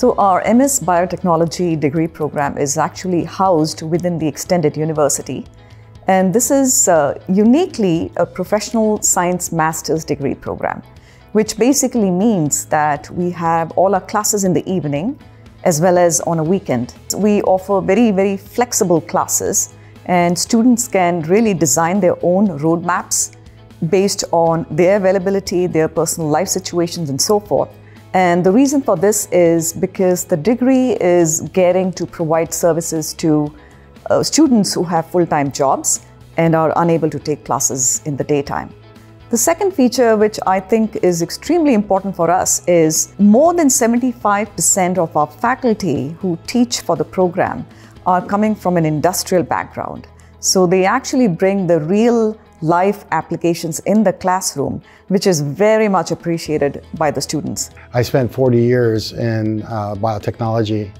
So, our MS Biotechnology degree program is actually housed within the Extended University. And this is uh, uniquely a professional science master's degree program, which basically means that we have all our classes in the evening as well as on a weekend. We offer very, very flexible classes, and students can really design their own roadmaps based on their availability, their personal life situations, and so forth. And the reason for this is because the degree is getting to provide services to uh, students who have full time jobs and are unable to take classes in the daytime. The second feature, which I think is extremely important for us, is more than 75% of our faculty who teach for the program are coming from an industrial background. So they actually bring the real life applications in the classroom, which is very much appreciated by the students. I spent 40 years in uh, biotechnology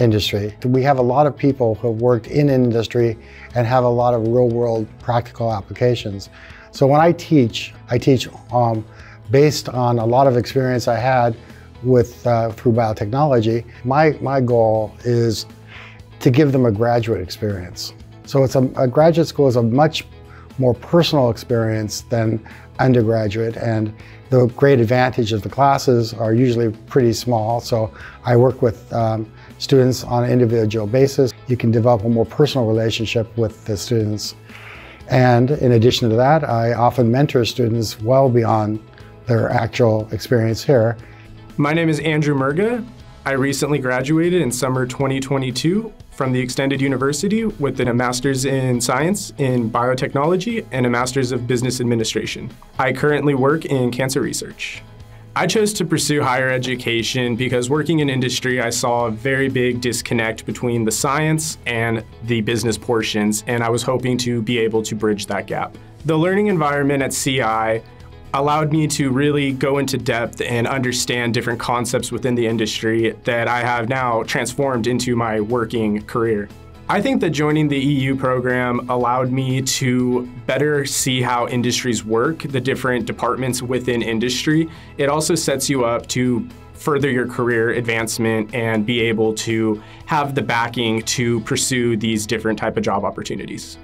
industry. We have a lot of people who have worked in industry and have a lot of real world practical applications. So when I teach, I teach um, based on a lot of experience I had with uh, through biotechnology. My, my goal is to give them a graduate experience. So it's a, a graduate school is a much more personal experience than undergraduate and the great advantage of the classes are usually pretty small. So I work with um, students on an individual basis. You can develop a more personal relationship with the students. And in addition to that, I often mentor students well beyond their actual experience here. My name is Andrew Murga. I recently graduated in summer 2022 from the Extended University with a Master's in Science in Biotechnology and a Master's of Business Administration. I currently work in cancer research. I chose to pursue higher education because working in industry, I saw a very big disconnect between the science and the business portions, and I was hoping to be able to bridge that gap. The learning environment at CI allowed me to really go into depth and understand different concepts within the industry that I have now transformed into my working career. I think that joining the EU program allowed me to better see how industries work, the different departments within industry. It also sets you up to further your career advancement and be able to have the backing to pursue these different type of job opportunities.